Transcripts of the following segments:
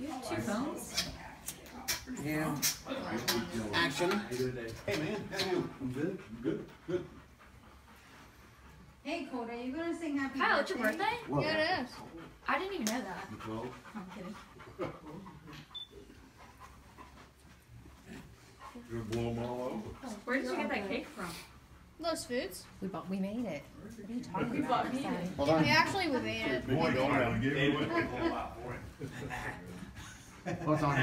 You have two phones? Yeah. Action. Hey man, how you? I'm good. Good. Good. Hey, Coda, you gonna sing happy Kyle, it's birthday? your birthday? What? Yeah, it is. I didn't even know that. Well, I'm kidding. you're gonna blow them all over. Where did you get that cake from? Those foods. We bought, we made it. What are you talking We about? bought me it. Hold on. We actually we made it. Boy, don't have to give it away. Hold on.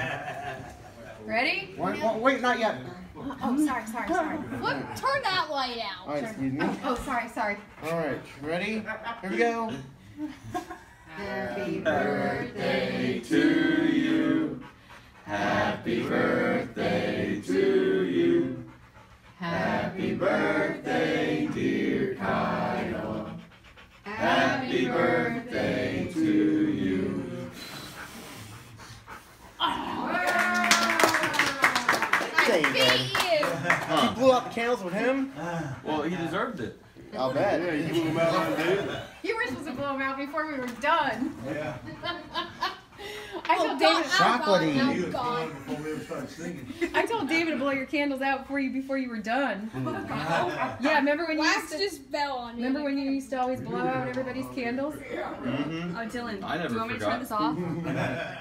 Ready? Wait, wait, wait, not yet. Uh, oh, sorry, sorry, sorry. What? Turn that light All out. right, excuse me. Oh, oh, sorry, sorry. All right, ready? Here we go. Happy birthday to you. Happy birthday to you. Happy birthday, dear Kyle. Happy birthday to you. There you I go. you. You blew out the candles with him? Well, he deserved it. I'll bet. Yeah, you blew them out on David. You were supposed to blow them out before we were done. Yeah. I Oh, told God, David. I'm Chocolatey. I'm gone. gone before we ever started singing. I told David to blow your candles out before you before you were done. Yeah, remember when you Wax used to, just fell on me. remember when you used to always blow out everybody's candles? Mm-hmm. Oh, Dylan, I never do you want me to turn this off?